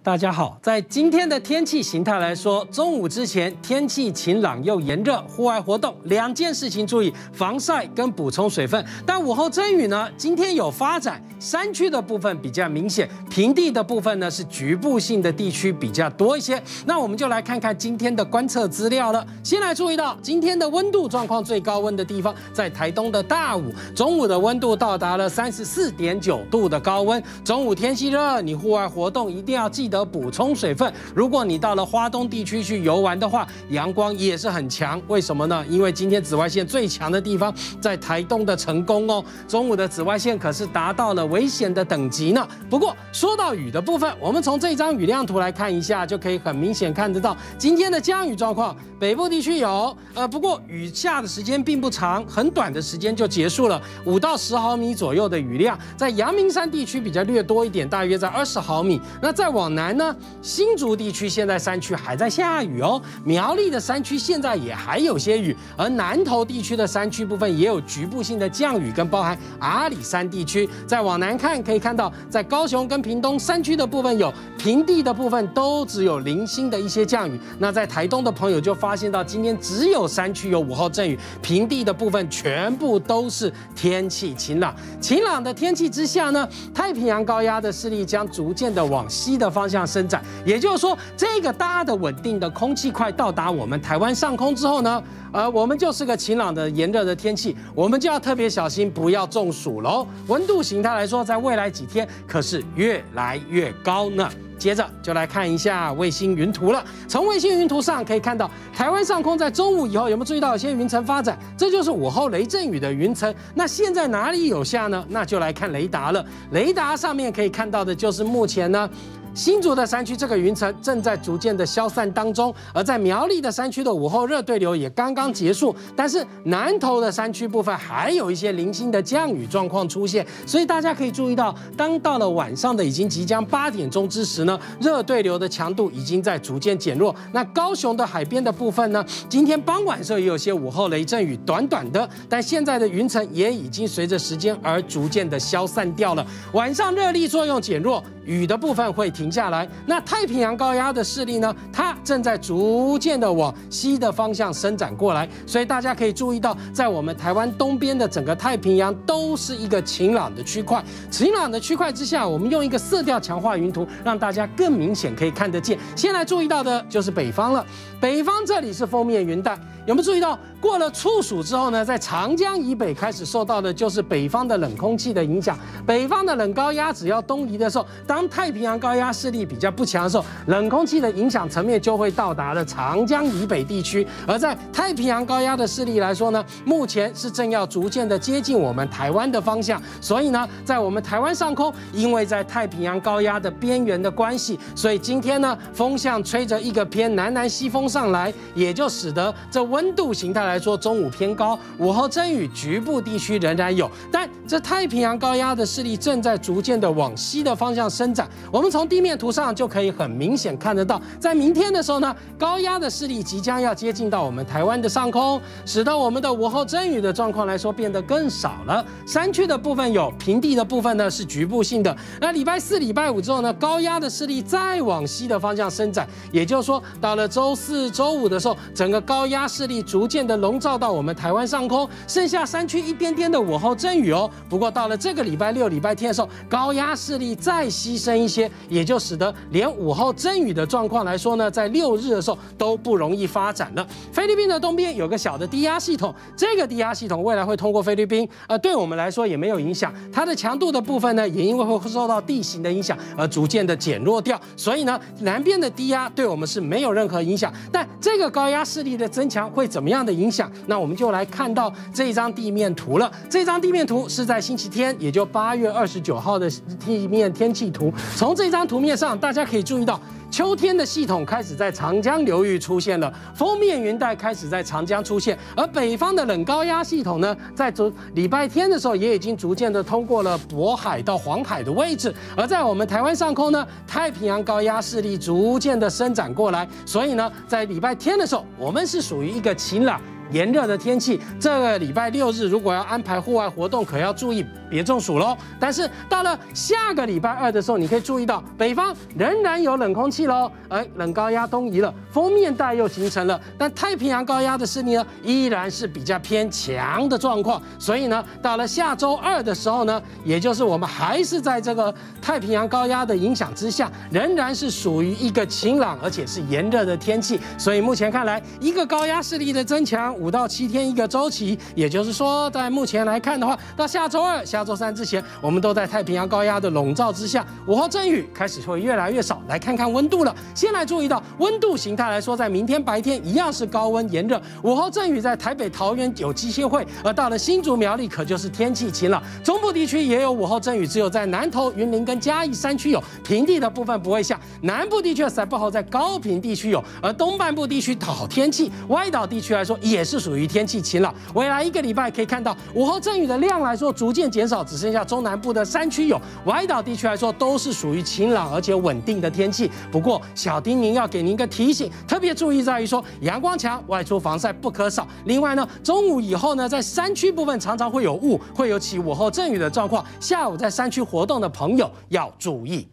大家好，在今天的天气形态来说，中午之前天气晴朗又炎热，户外活动两件事情注意：防晒跟补充水分。但午后阵雨呢，今天有发展，山区的部分比较明显，平地的部分呢是局部性的地区比较多一些。那我们就来看看今天的观测资料了。先来注意到今天的温度状况，最高温的地方在台东的大武，中午的温度到达了三十四点九度的高温。中午天气热，你户外活动一定要记得。补充水分。如果你到了花东地区去游玩的话，阳光也是很强。为什么呢？因为今天紫外线最强的地方在台东的成功哦。中午的紫外线可是达到了危险的等级呢。不过说到雨的部分，我们从这张雨量图来看一下，就可以很明显看得到今天的降雨状况。北部地区有，呃，不过雨下的时间并不长，很短的时间就结束了，五到十毫米左右的雨量。在阳明山地区比较略多一点，大约在二十毫米。那再往南。呢新竹地区现在山区还在下雨哦，苗栗的山区现在也还有些雨，而南投地区的山区部分也有局部性的降雨，跟包含阿里山地区。再往南看，可以看到在高雄跟屏东山区的部分有，平地的部分都只有零星的一些降雨。那在台东的朋友就发现到，今天只有山区有午后阵雨，平地的部分全部都是天气晴朗。晴朗的天气之下呢，太平洋高压的势力将逐渐的往西的方向。伸展，也就是说，这个大的稳定的空气快到达我们台湾上空之后呢，呃，我们就是个晴朗的炎热的天气，我们就要特别小心，不要中暑喽。温度形态来说，在未来几天可是越来越高呢。接着就来看一下卫星云图了。从卫星云图上可以看到，台湾上空在中午以后有没有注意到一些云层发展？这就是午后雷阵雨的云层。那现在哪里有下呢？那就来看雷达了。雷达上面可以看到的就是目前呢。新竹的山区，这个云层正在逐渐的消散当中；而在苗栗的山区的午后热对流也刚刚结束，但是南投的山区部分还有一些零星的降雨状况出现。所以大家可以注意到，当到了晚上的已经即将八点钟之时呢，热对流的强度已经在逐渐减弱。那高雄的海边的部分呢，今天傍晚时候也有些午后雷阵雨，短短的，但现在的云层也已经随着时间而逐渐的消散掉了。晚上热力作用减弱。雨的部分会停下来，那太平洋高压的势力呢？它正在逐渐的往西的方向伸展过来，所以大家可以注意到，在我们台湾东边的整个太平洋都是一个晴朗的区块。晴朗的区块之下，我们用一个色调强化云图，让大家更明显可以看得见。先来注意到的就是北方了，北方这里是封面云带，有没有注意到？过了处暑之后呢，在长江以北开始受到的就是北方的冷空气的影响。北方的冷高压只要东移的时候，当太平洋高压势力比较不强的时候，冷空气的影响层面就会到达了长江以北地区。而在太平洋高压的势力来说呢，目前是正要逐渐的接近我们台湾的方向。所以呢，在我们台湾上空，因为在太平洋高压的边缘的关系，所以今天呢，风向吹着一个偏南南西风上来，也就使得这温度形态。来说，中午偏高，午后阵雨，局部地区仍然有。但这太平洋高压的势力正在逐渐的往西的方向伸展。我们从地面图上就可以很明显看得到，在明天的时候呢，高压的势力即将要接近到我们台湾的上空，使得我们的午后阵雨的状况来说变得更少了。山区的部分有，平地的部分呢是局部性的。那礼拜四、礼拜五之后呢，高压的势力再往西的方向伸展，也就是说，到了周四周五的时候，整个高压势力逐渐的。笼罩到我们台湾上空，剩下山区一点点的午后阵雨哦。不过到了这个礼拜六、礼拜天的时候，高压势力再牺牲一些，也就使得连午后阵雨的状况来说呢，在六日的时候都不容易发展了。菲律宾的东边有个小的低压系统，这个低压系统未来会通过菲律宾，呃，对我们来说也没有影响。它的强度的部分呢，也因为会受到地形的影响而逐渐的减弱掉。所以呢，南边的低压对我们是没有任何影响。但这个高压势力的增强会怎么样的影？影响，那我们就来看到这张地面图了。这张地面图是在星期天，也就八月二十九号的地面天气图。从这张图面上，大家可以注意到，秋天的系统开始在长江流域出现了，封面云带开始在长江出现，而北方的冷高压系统呢，在昨礼拜天的时候也已经逐渐的通过了渤海到黄海的位置。而在我们台湾上空呢，太平洋高压势力逐渐的伸展过来，所以呢，在礼拜天的时候，我们是属于一个晴朗。炎热的天气。这个礼拜六日如果要安排户外活动，可要注意别中暑喽。但是到了下个礼拜二的时候，你可以注意到北方仍然有冷空气喽，而冷高压东移了，封面带又形成了，但太平洋高压的势力呢依然是比较偏强的状况。所以呢，到了下周二的时候呢，也就是我们还是在这个太平洋高压的影响之下，仍然是属于一个晴朗而且是炎热的天气。所以目前看来，一个高压势力的增强，五到七天一个周期，也就是说，在目前来看的话，到下周二、下周三之前，我们都在太平洋高压的笼罩之下，午后阵雨开始会越来越少。来看看温度了，先来注意到温度形态来说，在明天白天一样是高温炎热，午后阵雨在台北、桃园有机械会，而到了新竹苗栗可就是天气晴朗，中部地区也有午后阵雨，只有在南投、云林跟嘉义山区有，平地的部分不会下，南部地区的三不好在高平地区有，而东半部地区好天气，外岛地区来说也是属于天气晴朗。未来一个礼拜可以看到午后阵雨的量来说逐渐减少，只剩下中南部的山区有，外岛地区来说都是属于晴朗而且稳定的天气。不过小丁您要给您一个提醒，特别注意在于说阳光强，外出防晒不可少。另外呢，中午以后呢，在山区部分常常会有雾，会有起午后阵雨的状况，下午在山区活动的朋友要注意。